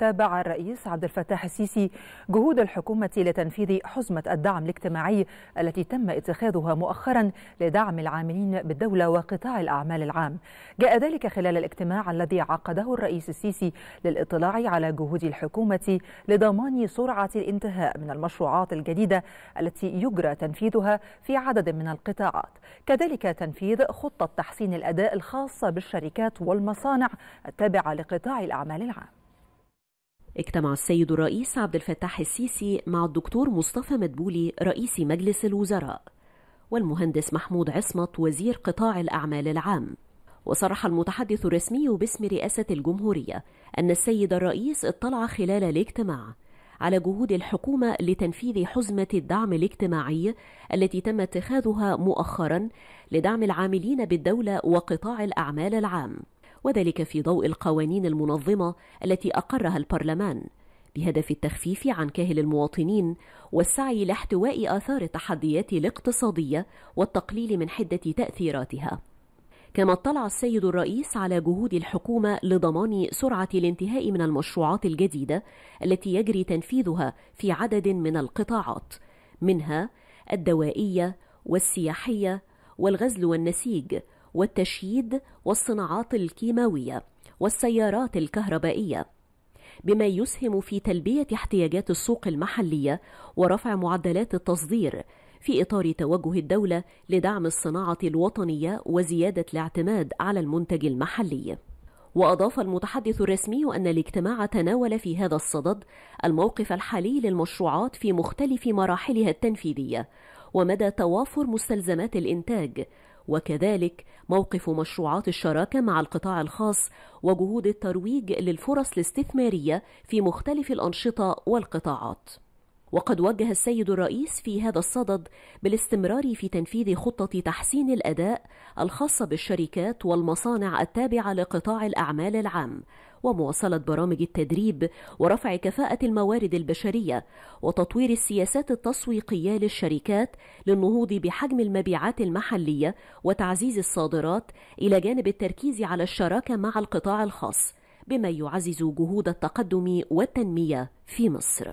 تابع الرئيس عبد الفتاح السيسي جهود الحكومة لتنفيذ حزمة الدعم الاجتماعي التي تم اتخاذها مؤخرا لدعم العاملين بالدولة وقطاع الأعمال العام. جاء ذلك خلال الاجتماع الذي عقده الرئيس السيسي للاطلاع على جهود الحكومة لضمان سرعة الانتهاء من المشروعات الجديدة التي يجرى تنفيذها في عدد من القطاعات. كذلك تنفيذ خطة تحسين الأداء الخاصة بالشركات والمصانع التابعة لقطاع الأعمال العام. اجتمع السيد الرئيس عبد الفتاح السيسي مع الدكتور مصطفى مدبولي رئيس مجلس الوزراء والمهندس محمود عصمت وزير قطاع الأعمال العام. وصرح المتحدث الرسمي باسم رئاسة الجمهورية أن السيد الرئيس اطلع خلال الاجتماع على جهود الحكومة لتنفيذ حزمة الدعم الاجتماعي التي تم اتخاذها مؤخرا لدعم العاملين بالدولة وقطاع الأعمال العام. وذلك في ضوء القوانين المنظمة التي أقرها البرلمان بهدف التخفيف عن كاهل المواطنين والسعي لاحتواء آثار التحديات الاقتصادية والتقليل من حدة تأثيراتها. كما اطلع السيد الرئيس على جهود الحكومة لضمان سرعة الانتهاء من المشروعات الجديدة التي يجري تنفيذها في عدد من القطاعات منها الدوائية والسياحية والغزل والنسيج والتشييد والصناعات الكيماوية والسيارات الكهربائية بما يسهم في تلبية احتياجات السوق المحلية ورفع معدلات التصدير في إطار توجه الدولة لدعم الصناعة الوطنية وزيادة الاعتماد على المنتج المحلي. وأضاف المتحدث الرسمي أن الاجتماع تناول في هذا الصدد الموقف الحالي للمشروعات في مختلف مراحلها التنفيذية ومدى توافر مستلزمات الإنتاج وكذلك موقف مشروعات الشراكة مع القطاع الخاص وجهود الترويج للفرص الاستثمارية في مختلف الأنشطة والقطاعات. وقد وجه السيد الرئيس في هذا الصدد بالاستمرار في تنفيذ خطة تحسين الأداء الخاصة بالشركات والمصانع التابعة لقطاع الأعمال العام ومواصلة برامج التدريب ورفع كفاءة الموارد البشرية وتطوير السياسات التسويقية للشركات للنهوض بحجم المبيعات المحلية وتعزيز الصادرات إلى جانب التركيز على الشراكة مع القطاع الخاص بما يعزز جهود التقدم والتنمية في مصر.